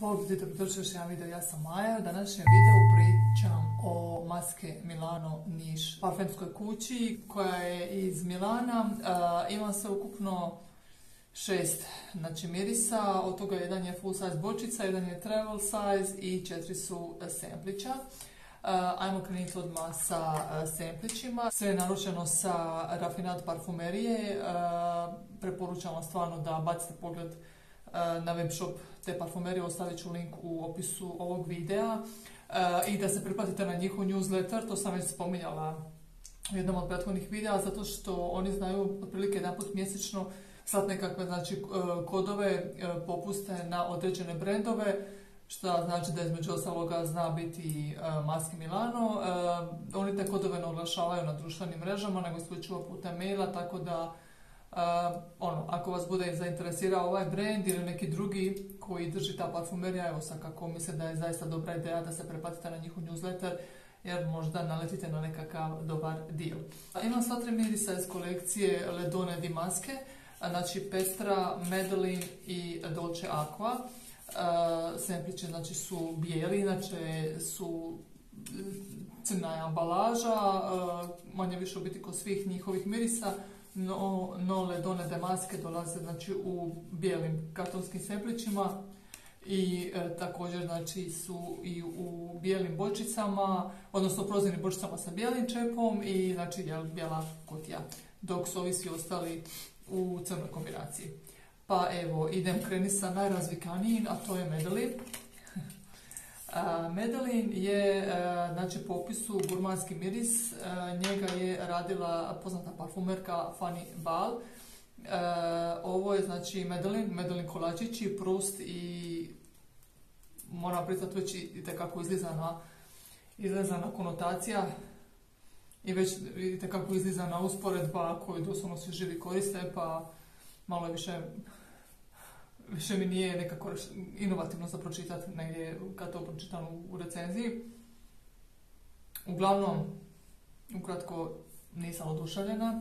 Bog ti dobrodošli još jedan video, ja sam Maja. U današnjem videu pričam o Maske Milano Niš parfemskoj kući koja je iz Milana. ima se ukupno šest znači, mirisa, od toga jedan je full size bočica, jedan je travel size i četiri su semplića. ajmo krenuti odmah sa semplićima. Sve je naručeno sa Rafinat parfumerije. preporučam stvarno da bacite pogled na web shop te parfumerije, ostavit ću link u opisu ovog videa i da se priplatite na njihov newsletter, to sam već spominjala u jednom od prethodnih videa, zato što oni znaju otprilike jedan put mjesečno sad nekakve znači, e, kodove e, popuste na određene brendove, što znači da između ostaloga zna biti e, Maski Milano. Oni te kodove ne oglašavaju na društvenim mrežama, nego isključivo putem maila, tako da ono, ako vas bude zainteresirao ovaj brand ili neki drugi koji drži ta parfumerija, evo sad kako mislim da je zaista dobra ideja da se prepatite na njihov newsletter, jer možda naletite na nekakav dobar dio. Imam sva tri mirisa iz kolekcije Ledone di Maske, znači Petra, Madeline i Dolce Aqua. Sempliće znači su bijeli, inače su crna je ambalaža, manje više u biti kod svih njihovih mirisa no, nole done demaske dolaze znači, u bijelim kartonskim semplićima i e, također znači, su i u bijelim bočicama, odnosno prozirnim bočicama sa bijelim čepom i znači, jel, bijela kutija, dok su ovi svi ostali u crnoj kombinaciji. Pa evo, idem kreni sa najrazvikanijim, a to je Medellin. Medellin je znači, po opisu gurmanski miris, njega je radila poznata parfumerka Fanny Ball. Ovo je znači Medellin, Medellin kolačići, prust i moram priznati već i kako izlizana, izlizana konotacija i već vidite kako izlizana usporedba koju doslovno svi živi koriste pa malo više više mi nije nekako inovativno za pročitati negdje kad to pročitam u recenziji. Uglavnom, ukratko nisam oduševljena.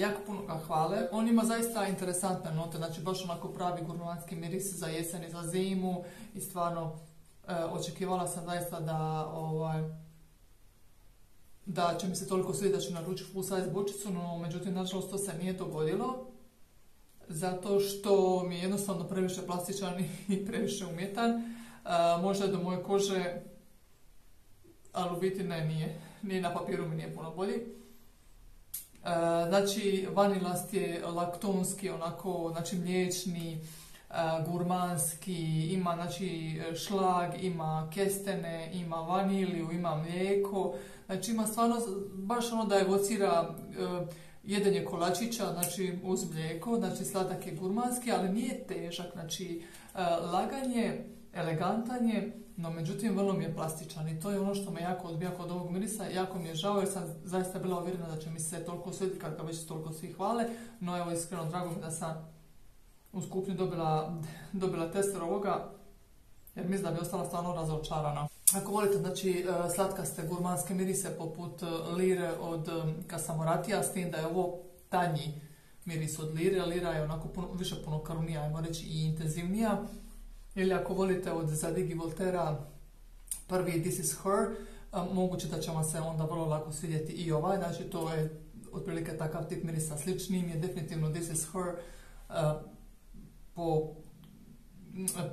jako puno ga hvale. On ima zaista interesantne note, znači baš onako pravi gurmanski miris za jesen i za zimu i stvarno e, očekivala sam zaista da ovaj, da će mi se toliko svidjeti da ću naručiti full size bočicu, no međutim nažalost to se nije dogodilo zato što mi je jednostavno previše plastičan i previše umjetan. možda je do moje kože, ali u biti ne, nije. Nije na papiru mi nije puno bolji. znači, vanilast je laktonski, onako, znači mliječni, gurmanski, ima znači šlag, ima kestene, ima vaniliju, ima mlijeko. Znači ima stvarno baš ono da evocira jedenje kolačića, znači uz mlijeko, znači sladak je gurmanski, ali nije težak, znači e, laganje, elegantanje, no međutim vrlo mi je plastičan i to je ono što me jako odbija kod ovog mirisa, jako mi je žao jer sam zaista bila uvjerena da će mi se toliko svidjeti kad ga već toliko svi hvale, no evo iskreno drago mi da sam u skupnju dobila, dobila tester ovoga, jer mislim da bi ostala stvarno razočarana. Ako volite, znači, e, slatkaste gurmanske mirise poput e, lire od e, kasamoratija, s tim da je ovo tanji miris od lire. Lira je onako puno, više puno karunija, ajmo reći, i intenzivnija. Ili ako volite od Zadigi Voltera prvi This is Her, moguće da će vam se onda vrlo lako svidjeti i ovaj. Znači, to je otprilike takav tip mirisa. Sličnim je definitivno This is Her po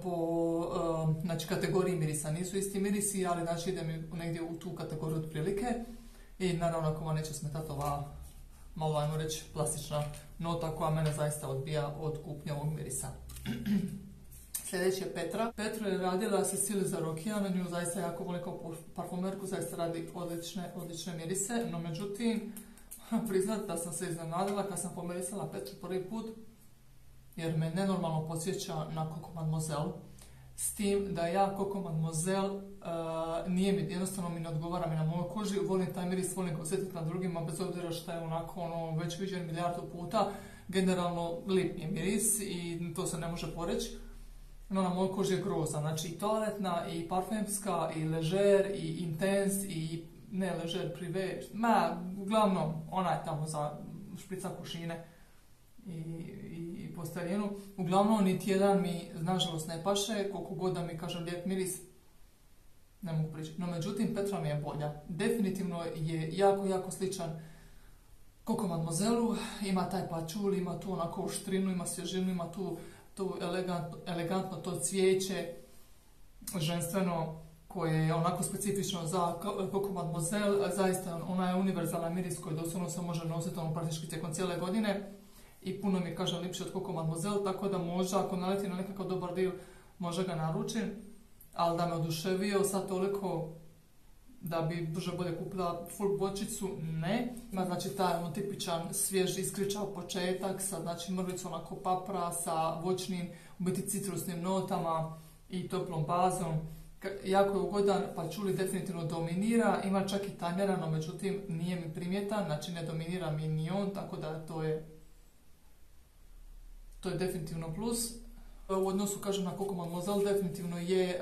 po uh, znači, kategoriji mirisa. Nisu isti mirisi, ali znači ide mi negdje u tu kategoriju otprilike. I naravno ako vam neće smetati ova, malo ajmo reći, plastična nota koja mene zaista odbija od kupnje ovog mirisa. Sljedeći je Petra. Petra je radila se Sili za Rokija, na nju zaista jako volim kao parfumerku, zaista radi odlične, odlične mirise, no međutim, priznat da sam se iznenadila kad sam pomirisala Petru prvi put, jer me nenormalno podsjeća na Coco Mademoiselle. S tim da ja Coco Mademoiselle uh, nije mi, jednostavno mi ne odgovara mi na mojoj koži, volim taj miris, volim ga osjetiti na drugima, bez obzira što je onako ono, već viđen milijardu puta, generalno lip je miris i to se ne može poreći. No, na mojoj koži je groza, znači i toaletna, i parfemska, i ležer, i intens, i ne ležer prive, ma, uglavnom, ona je tamo za šprica kušine i po. Uglavnom, niti jedan mi, nažalost, ne paše, koliko god da mi kažem lijep miris, ne mogu pričati. No, međutim, Petra mi je bolja. Definitivno je jako, jako sličan Koko Mademoiselle ima taj pačul, ima tu onako štrinu, ima svježinu, ima tu, tu elegantno, elegantno to cvijeće ženstveno koje je onako specifično za Coco Mademoiselle, zaista ona je univerzalan miris koji doslovno se može nositi ono praktički tijekom cijele godine i puno mi kaže lipše od Coco Mademoiselle, tako da možda ako naleti na nekakav dobar dio, može ga naručim, ali da me oduševio sad toliko da bi brže bolje kupila full bočicu, ne. Ima znači taj ono tipičan svjež iskričao početak sa znači mrvicu onako papra, sa voćnim, u biti citrusnim notama i toplom bazom. Jako je ugodan, pa čuli definitivno dominira, ima čak i tanjera, no međutim nije mi primjetan, znači ne dominira mi ni on, tako da to je to je definitivno plus. U odnosu, kažem, na Coco Mademoiselle definitivno je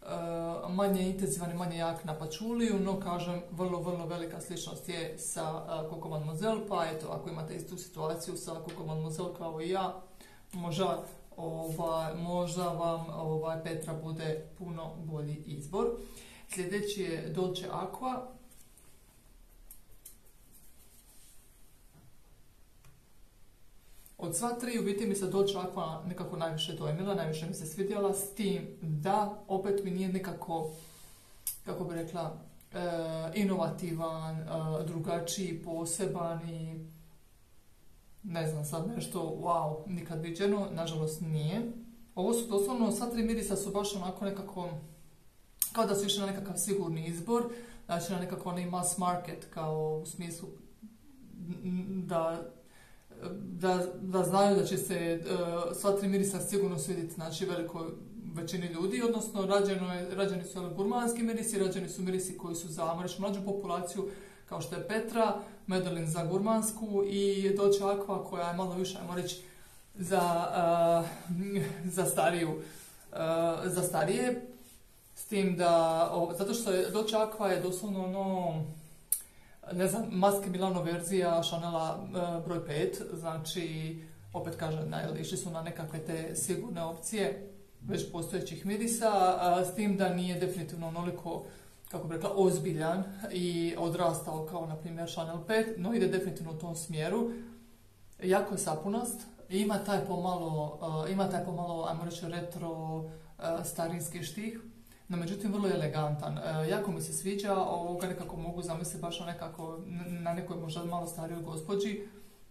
Uh, manje intenzivan i manje jak na pačuliju, no kažem, vrlo, vrlo velika sličnost je sa Coco Mademoiselle, pa eto, ako imate istu situaciju sa Coco Mademoiselle kao i ja, možda, ovaj, možda vam ovaj, Petra bude puno bolji izbor. Sljedeći je Dolce Aqua, Od sva tri u biti mi se Dolce Aqua nekako najviše dojmila, najviše mi se svidjela s tim da opet mi nije nekako, kako bi rekla, e, inovativan, e, drugačiji, poseban i ne znam sad nešto wow, nikad viđeno, nažalost nije. Ovo su doslovno, sva tri mirisa su baš onako nekako, kao da su išli na nekakav sigurni izbor, znači na nekako onaj mass market, kao u smislu da da, da znaju da će se uh, sva tri mirisa sigurno svidjeti znači velikoj većini ljudi, odnosno rađeno je, rađeni su gurmanski mirisi, rađeni su mirisi koji su za mlađu populaciju, kao što je Petra, Medellin za gurmansku i Dolce Aqua koja je malo više, ajmo reći, za, uh, za stariju, uh, za starije, s tim da, o, zato što je Dolce Aqua je doslovno ono, ne znam, Maske Milano verzija Chanela uh, broj 5, znači, opet kažem, išli su na nekakve te sigurne opcije već postojećih mirisa, s tim da nije definitivno onoliko kako bi rekla, ozbiljan i odrastao kao, na primjer, Chanel 5, no ide definitivno u tom smjeru. Jako je sapunost, ima taj pomalo, uh, ima taj pomalo, ajmo reći, retro uh, starinski štih, no međutim vrlo je elegantan. E, jako mi se sviđa, ovoga nekako mogu zamisliti baš nekako na nekoj možda malo starijoj gospođi,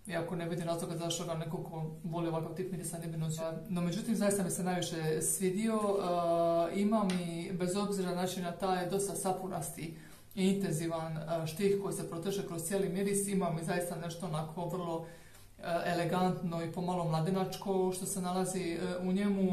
iako ne vidim razloga zašto ga neko ko voli ovakav tip mirisa ne bi nosio. No međutim, zaista mi se najviše svidio. Uh, ima mi, bez obzira znači, na taj dosta sapunasti i intenzivan uh, štih koji se proteže kroz cijeli miris, ima mi zaista nešto onako vrlo uh, elegantno i pomalo mladenačko što se nalazi u njemu.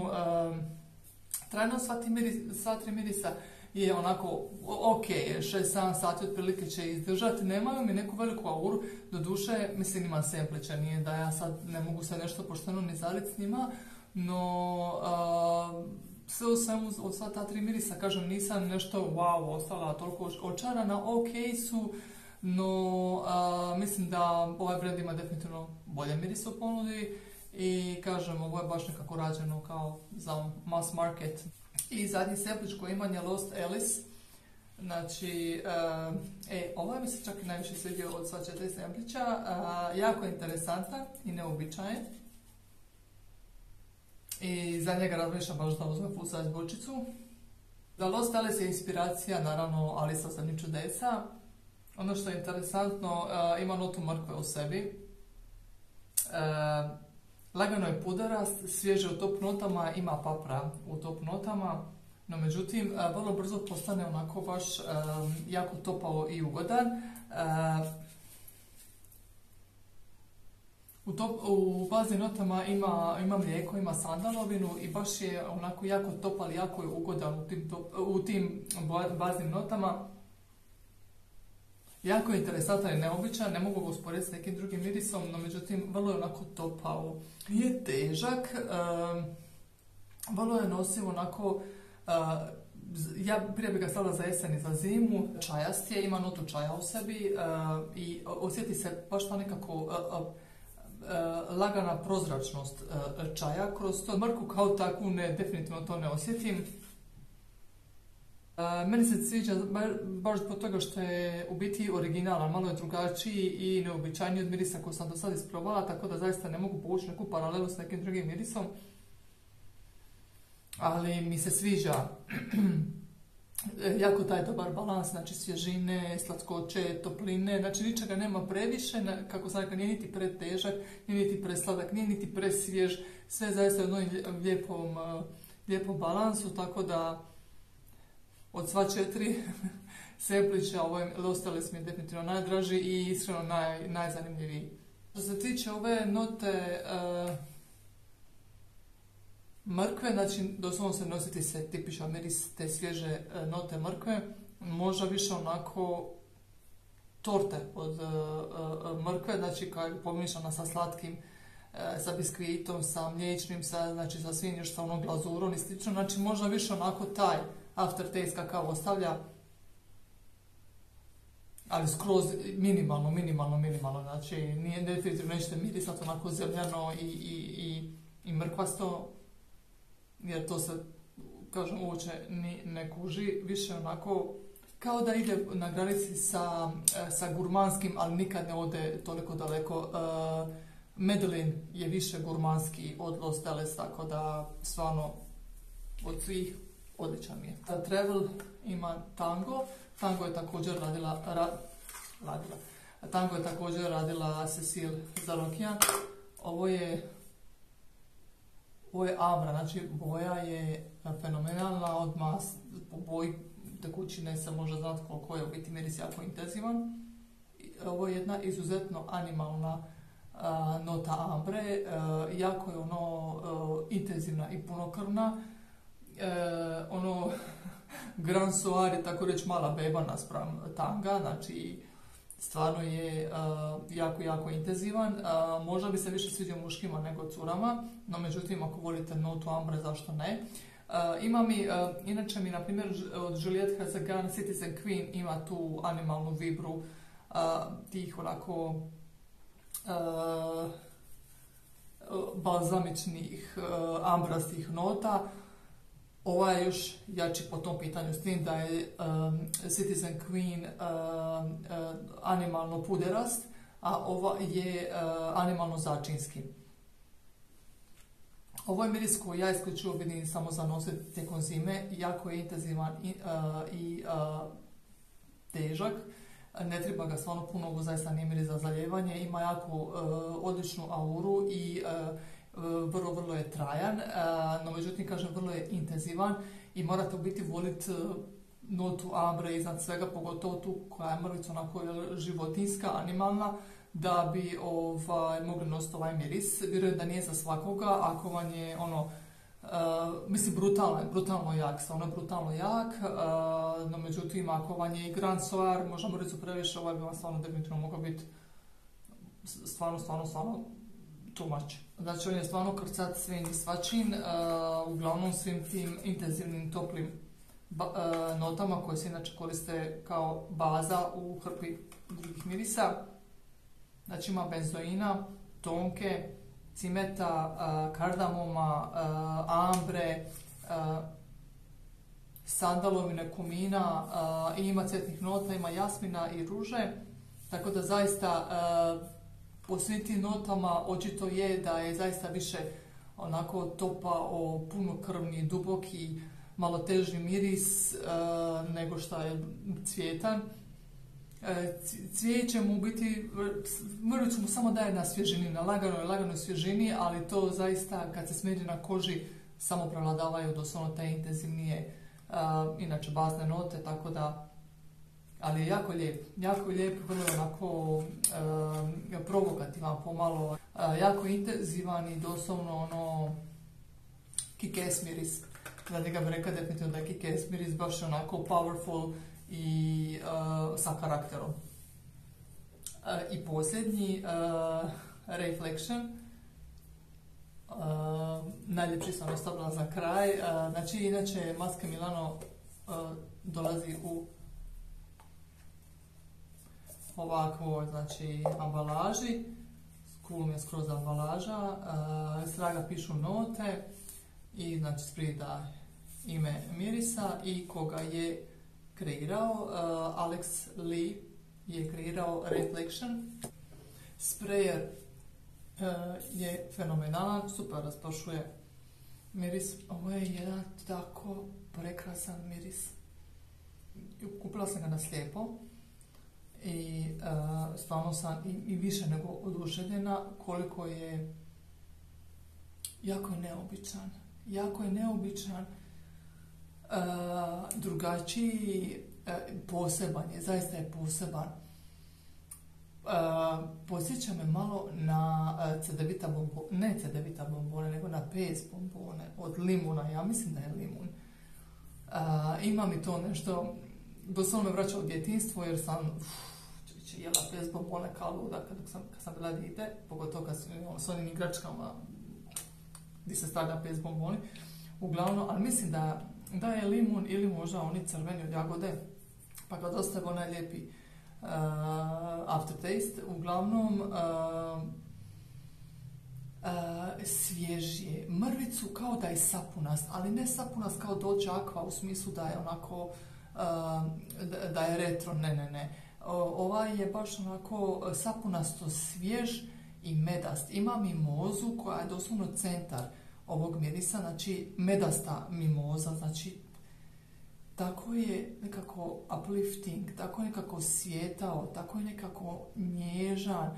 Trajno sva, miris, tri mirisa je onako ok, 6-7 sati otprilike će izdržati, nemaju mi neku veliku auru, do duše, mislim ima semplića, nije da ja sad ne mogu se nešto pošteno ni zaliti s njima, no a, sve u svemu od sva ta tri mirisa, kažem, nisam nešto wow, ostala toliko očarana, ok su, no mislim da ovaj brand ima definitivno bolje miris u ponudi i kažem, ovo je baš nekako rađeno kao za mass market. I zadnji semplić koji imam je Lost Alice. Znači, uh, e, ovo mi se čak i najviše svidio od sva četiri. Uh, jako interesantan i neobičajen. I za njega razmišljam baš da uzmem full size bočicu. Za Lost Alice je inspiracija, naravno, Alisa sa čudesa. Ono što je interesantno, uh, ima notu mrkve u sebi. Uh, Lagano je pudarast, svježe u top notama, ima papra u top notama, no međutim, e, vrlo brzo postane onako baš um, jako topao i ugodan. Uh, u, top, u baznim notama ima, ima mlijeko, ima sandalovinu i baš je onako jako topal, jako je ugodan u tim, u tim baznim notama. Jako je interesantan i neobičan, ne mogu ga usporediti s nekim drugim mirisom, no međutim, vrlo je onako topao. Nije težak, um, vrlo je nosiv onako, uh, ja prije bih ga stavila za jesen i za zimu, čajast je, ima notu čaja u sebi uh, i osjeti se baš pa nekako uh, lagana prozračnost čaja kroz to. Mrku kao takvu ne, definitivno to ne osjetim. Meni se sviđa baš zbog toga što je u biti originalan, malo je drugačiji i neobičajniji od mirisa koji sam do sada isprobala, tako da zaista ne mogu povući neku paralelu s nekim drugim mirisom. Ali mi se sviđa jako taj dobar balans, znači svježine, slatkoće, topline, znači ničega nema previše, kako sam rekla, nije niti pretežak, nije niti presladak, nije niti presvjež, sve zaista u jednom lijepom, lijepom balansu, tako da od sva četiri Seplića, ovaj Losteles mi je definitivno najdraži i iskreno naj, najzanimljiviji. Što se tiče ove note uh, mrkve, znači doslovno se nositi se tipičan miris te svježe uh, note mrkve, možda više onako torte od uh, mrkve, znači kao je pomišljena sa slatkim sa biskvitom, sa mliječnim, sa, znači sa svim još sa onom glazurom i slično, znači možda više onako taj aftertaste kakav ostavlja, ali skroz minimalno, minimalno, minimalno, znači nije definitivno nećete mirisati onako zemljano i, i, i, i mrkvasto, jer to se, kažem, uopće ni ne kuži, više onako kao da ide na granici sa, sa gurmanskim, ali nikad ne ode toliko daleko. Uh, Medellin je više gurmanski od Los Teles, tako da stvarno od svih odličan mi je. Travel ima tango, tango je također radila, radila. Tango je također radila Cecil Zarokian. Ovo je ovo je Abra, znači boja je fenomenalna, odmah po boji tekućine se može znati koliko je u biti miris jako intenzivan. Ovo je jedna izuzetno animalna nota ambre, jako je ono intenzivna i punokrvna e, ono Grand Soir je tako reći mala beba naspram tanga, znači stvarno je jako, jako intenzivan. možda bi se više svidio muškima nego curama, no međutim ako volite notu ambre, zašto ne? ima mi, inače mi na primjer od Juliette Hazagan Citizen Queen ima tu animalnu vibru tih onako balzamičnih ambrastih nota ova je još jači po tom pitanju s tim da je um, Citizen Queen um, uh, animalno puderast, a ova je uh, animalno začinski. Ovo je miris koji ja isključivo vidim samo za nositi tijekom zime, jako je intenzivan i, uh, i težak. Ne treba ga stvarno puno, ovo zaista nije miris za zaljevanje, ima jako odličnu auru i vrlo, vrlo je trajan, no međutim, kažem, vrlo je intenzivan i morate u biti voliti e, notu ambre iznad svega, pogotovo tu koja je mrvica onako životinska, animalna, da bi ovaj, mogli nositi ovaj miris. Vjerujem da nije za svakoga, ako vam je ono, mislim, brutalno, brutalno jak, stvarno brutalno jak, no međutim, ako vam je i Grand Soir, možda mrvicu previše, ovaj bi vam stvarno definitivno mogao biti stvarno, stvarno, stvarno too much. Znači on je stvarno krcat svim svačin, uh, uglavnom svim tim intenzivnim toplim uh, notama koje se inače koriste kao baza u hrpi drugih mirisa. Znači ima benzoina, tonke, cimeta, uh, kardamoma, ambre, sandalovine, kumina i ima cvetnih nota, ima jasmina i ruže. Tako da zaista po svim tim notama očito je da je zaista više onako topa o punokrvni, duboki, malo teži miris e, nego što je cvjetan. E, cvijeće mu biti, mrvicu mu samo daje na svježini, na laganoj, laganoj svježini, ali to zaista kad se smeri na koži samo prevladavaju doslovno te intenzivnije, e, inače bazne note, tako da ali je jako lijep, jako lijep, vrlo onako e, provokativan pomalo, e, jako intenzivan i doslovno ono kikes miris. Za njega bi rekao definitivno da je kikes miris baš onako powerful i e, sa karakterom. I posljednji, Reflection, najljepši sam ostavila za kraj. Znači, inače, Maske Milano dolazi u ovakvoj znači ambalaži cool mi je skroz ambalaža, uh, straga pišu note i znači sprida ime mirisa i koga je kreirao. Uh, Alex Lee je kreirao Reflection. Sprayer uh, je fenomenalan, super raspašuje miris. Ovo je jedan tako prekrasan miris. Kupila sam ga na slijepo i uh, stvarno sam i, i više nego oduševljena koliko je jako je neobičan. Jako je neobičan Uh, drugačiji, uh, poseban je, zaista je poseban. Uh, posjeća me malo na cedevita bombone, ne cedevita bombone, nego na pes bombone od limuna, ja mislim da je limun. Uh, ima mi to nešto, doslovno me vraća u djetinstvo jer sam uf, jela pes bombone kao luda kad sam, kad sam bila dite, pogotovo kad sam ono, s onim igračkama gdje se stavlja pes bomboni. Uglavnom, ali mislim da da je limun ili možda oni crveni od jagode, pa ga dosta onaj lijepi uh, aftertaste. Uglavnom, uh, uh, svježije. Mrvicu kao da je sapunast, ali ne sapunast kao Dolce Aqua u smislu da je onako da, da je retro, ne, ne, ne. Ovaj je baš onako sapunasto svjež i medast. Ima mimozu koja je doslovno centar ovog mirisa, znači medasta mimoza, znači tako je nekako uplifting, tako je nekako svijetao, tako je nekako nježan,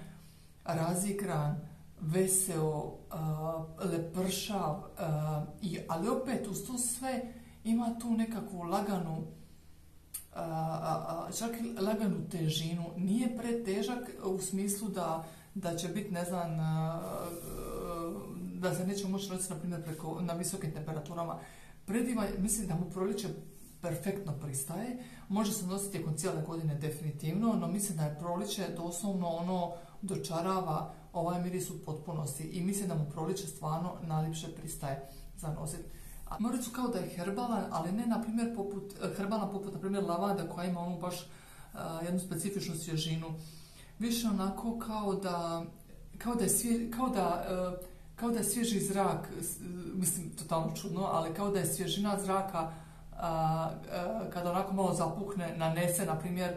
razigran, veseo, uh, lepršav, uh, i, ali opet uz to sve ima tu nekakvu laganu čak i laganu težinu. Nije pretežak u smislu da, da će biti, ne znam, da se neće moći nositi, na primjer, preko, na visokim temperaturama. Prediva, mislim da mu proliče perfektno pristaje. Može se nositi tijekom cijele godine definitivno, no mislim da je proliče doslovno ono dočarava ovaj miris u potpunosti i mislim da mu proliče stvarno najljepše pristaje za nositi. Moricu kao da je herbalan, ali ne na primjer poput, herbalna poput na primjer lavanda koja ima onu baš uh, jednu specifičnu svježinu. Više onako kao da kao da je svje, kao da uh, kao da je svježi zrak, mislim, totalno čudno, ali kao da je svježina zraka a, a, kada onako malo zapuhne, nanese, na primjer,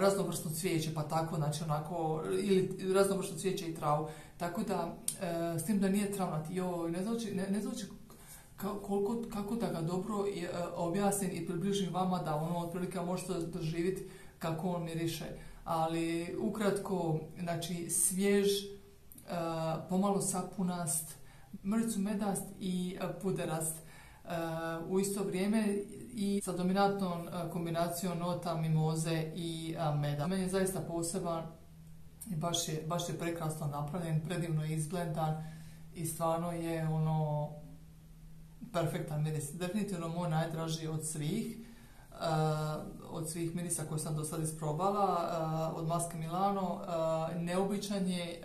raznovrsno cvijeće, pa tako, znači onako, ili raznovrsno cvijeće i travu. Tako da, a, s tim da nije travnat, joj, ne znači, ne, znači koliko, kako da ga dobro e, objasnim i približim vama da ono otprilike možete doživjeti kako on miriše. Ali ukratko, znači svjež, Eh, pomalo sapunast, mrcu medast i puderast u isto vrijeme i sa dominantnom kombinacijom nota, mimoze i meda. Meni je zaista poseban i baš je, baš je prekrasno napravljen, predivno je izblendan i stvarno je ono perfektan miris. Definitivno moj najdraži od svih. Uh, od svih mirisa koje sam do sada isprobala, uh, od Maske Milano, uh, neobičan je,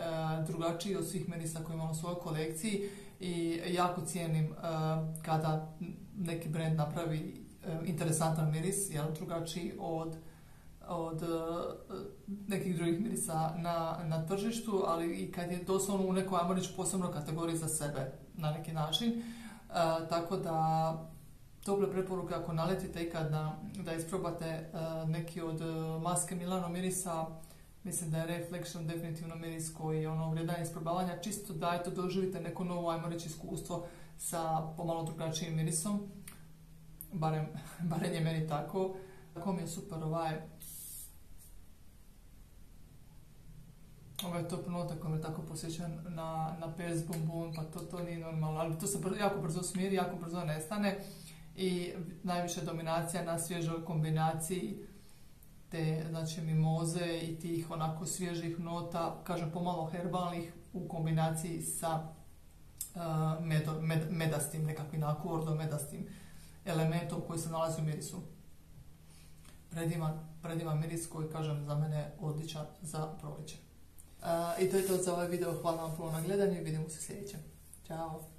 drugačiji od svih mirisa koje imam u svojoj kolekciji i jako cijenim kada neki brand napravi interesantan miris, jel, drugačiji od od nekih drugih mirisa na, na tržištu, ali i kad je doslovno u nekoj, ajmo posebnoj kategoriji za sebe na neki način. Uh, tako da tople preporuke ako naletite ikad na, da isprobate uh, neki od uh, maske Milano mirisa, mislim da je Reflection definitivno miris koji je ono vrijedan isprobavanja, čisto dajte, doživite neko novo, ajmo reći, iskustvo sa pomalo drugačijim mirisom, barem, barem je meni tako. Tako mi je super ovaj ovaj top nota koji me tako posjeća na, na pes bombon, pa to, to nije normalno, ali to se jako brzo smiri, jako brzo nestane i najviše dominacija na svježoj kombinaciji te znači mimoze i tih onako svježih nota, kažem pomalo herbalnih u kombinaciji sa uh, medo, med, medastim, nekakvim akordom, medastim elementom koji se nalazi u mirisu. Predivan, predivan miris koji, kažem, za mene odličan za proliče. I to je to za ovaj video. Hvala vam puno na gledanju i vidimo se sljedećem. Ćao!